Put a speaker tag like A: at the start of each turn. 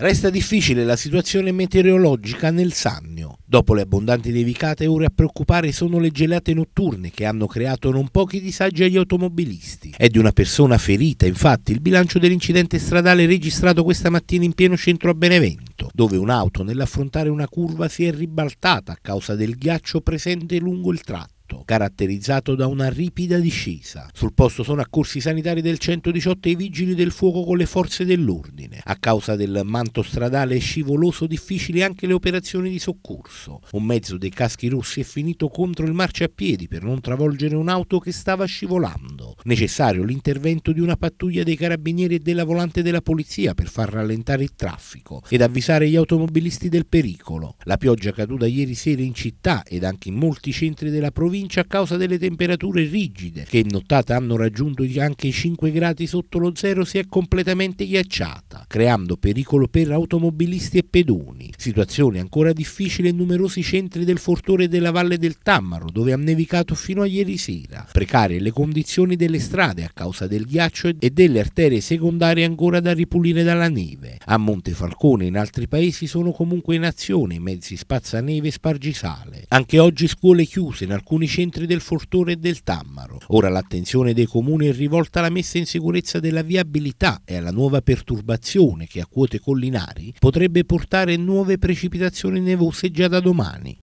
A: Resta difficile la situazione meteorologica nel Sannio. Dopo le abbondanti nevicate, ora a preoccupare sono le gelate notturne che hanno creato non pochi disagi agli automobilisti. È di una persona ferita, infatti, il bilancio dell'incidente stradale registrato questa mattina in pieno centro a Benevento, dove un'auto nell'affrontare una curva si è ribaltata a causa del ghiaccio presente lungo il tratto caratterizzato da una ripida discesa. Sul posto sono accorsi i sanitari del 118 e i vigili del fuoco con le forze dell'ordine. A causa del manto stradale scivoloso difficili anche le operazioni di soccorso. Un mezzo dei caschi rossi è finito contro il marciapiedi per non travolgere un'auto che stava scivolando. Necessario l'intervento di una pattuglia dei carabinieri e della volante della polizia per far rallentare il traffico ed avvisare gli automobilisti del pericolo. La pioggia caduta ieri sera in città ed anche in molti centri della provincia a causa delle temperature rigide che in nottata hanno raggiunto anche i 5 gradi sotto lo zero si è completamente ghiacciata, creando pericolo per automobilisti e pedoni. Situazione ancora difficile in numerosi centri del Fortore della Valle del Tammaro, dove ha nevicato fino a ieri sera. Precarie le condizioni delle strade a causa del ghiaccio e delle arterie secondarie ancora da ripulire dalla neve. A Montefalcone e in altri paesi sono comunque in azione i mezzi spazzaneve e spargisale. Anche oggi scuole chiuse in alcuni centri del Fortore e del Tammaro. Ora l'attenzione dei comuni è rivolta alla messa in sicurezza della viabilità e alla nuova perturbazione che a quote collinari potrebbe portare nuove precipitazioni nevose già da domani.